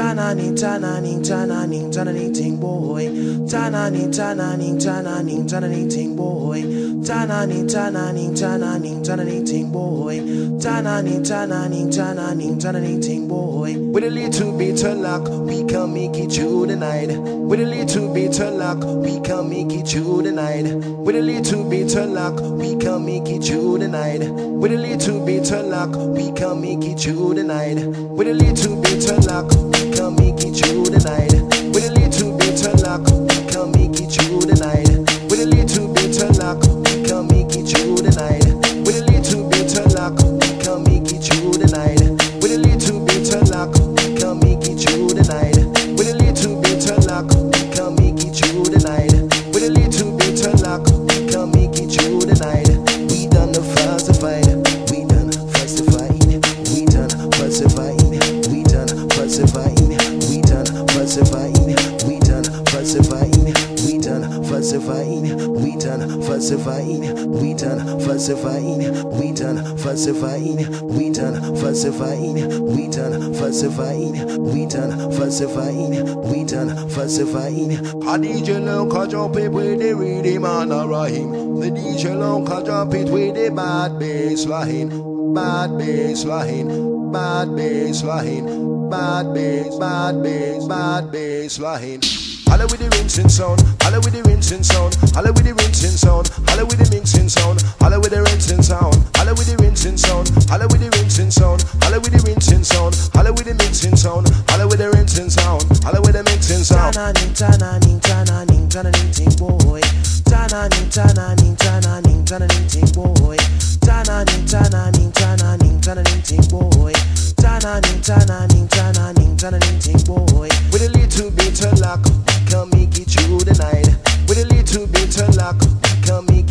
Tana ning tana ning tana ning tana ning ting boy. Tana ning tana ning tana ning tana ning ting boy. Tana ning tana ning tana ning tana ning ting boy. Tana ning tana ning tana ning tana ning ting boy. With a little bit of luck, we can make it through the night. With a little bit of luck, we can make it through the night. With a little bit of luck, we can make it through the night. With a little bit of luck, we can make it through the night. With a little bit of luck, baby falsified, we done falsified, we done falsified, we done falsified, we done falsified, we done falsified, we done falsified, we done falsified. A DJ long catch up it with the rhythm and a rhyme. The DJ long catch up it with the bad bass line, bad bass line, bad bass line, bad bass, bad bass, bad bass line. Holla with the rinsing sound, holla with the rinsing sound, holla with the rinsing sound, holla with the mixing sound, holla with the rinsing sound, holla with the rinsing sound, holla with the rinsing sound, holla with the rinsing sound, holla with the mixing sound, holla with the rinsing sound, holla with the mixing sound. Tana ning tana ning tana ning tana ning ting boy. Tana ning tana ning tana ning tana ning ting boy. Tana ning tana ning tana ning tana ning ting boy. Tana ning tana ning tana ning tana ning ting boy. With a little bit of luck, can make it through the. With a little bit of luck, we can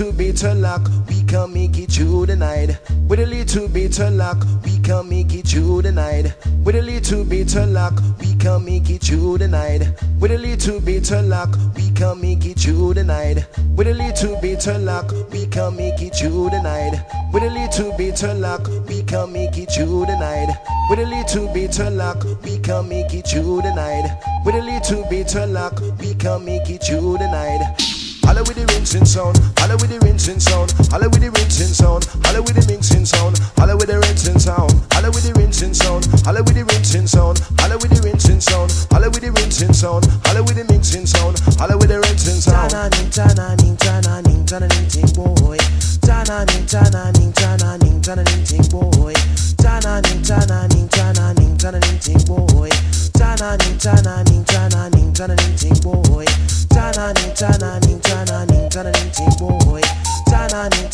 little bit of luck, we can make it through the night. With a little bit of luck, we can make it through the night. With a little bit of luck, we can make it through the night. With a little bit of luck, we can make it through the night. With a little bit of luck, we can make it through the night. With a little bit of luck, we can make it through the night. With a little bit of luck, we can make it through the night. With a little bit of luck, we can make it through the night. Holla with the rinsing sound, holla with the rinsing sound, holla with the rinsing sound, holla with the mixing sound, holla with the rinsing sound, holla with the rinsing sound, holla with the rinsing sound, holla with the rinsing sound, holla with the rinsing sound, holla with the mixing sound, holla with the rinsing sound. Tana ning tana ning tana ning tana ning ting boy. Tana ning tana ning tana ning tana ning ting boy. Tana ning tana ning tana ning tana ning ting boy. Tana ning tana ning tana ning tana ning ting boy. Tana ning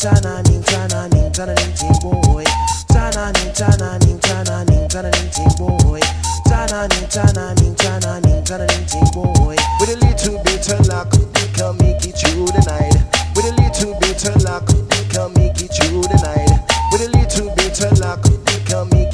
Tana ning tana ning boy. Tana ning tana ning tana boy. Tana ning tana ning tana boy. With a little bit of luck, we can make it through the night. With a little bit of luck, we can make it through the night. With a little bit of luck, we can make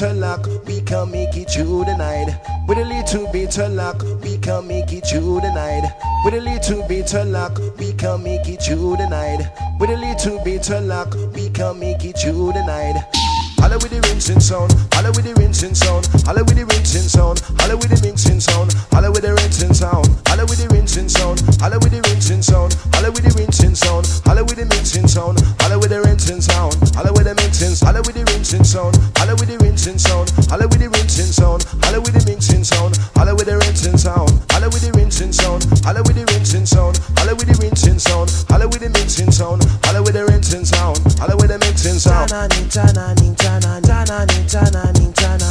bit luck, we can make it through the night. With a little bit of luck, we can make it through the night. With a little bit of luck, we can make it through the night. With a little bit of luck, we can make it through the night. Holla with the rinsing sound, holla with the rinsing sound, holla with the rinsing sound, holla with the mixing sound, holla with the rinsing sound, holla with the rinsing sound, holla with the rinsing sound, holla with the rinsing sound, holla with the rinsing sound, holla with the rinsing sound, holla with the mixing sound, holla with the rinsing sound, holla with the mixing sound. Tana ning tana ning tana tana ning tana ning tana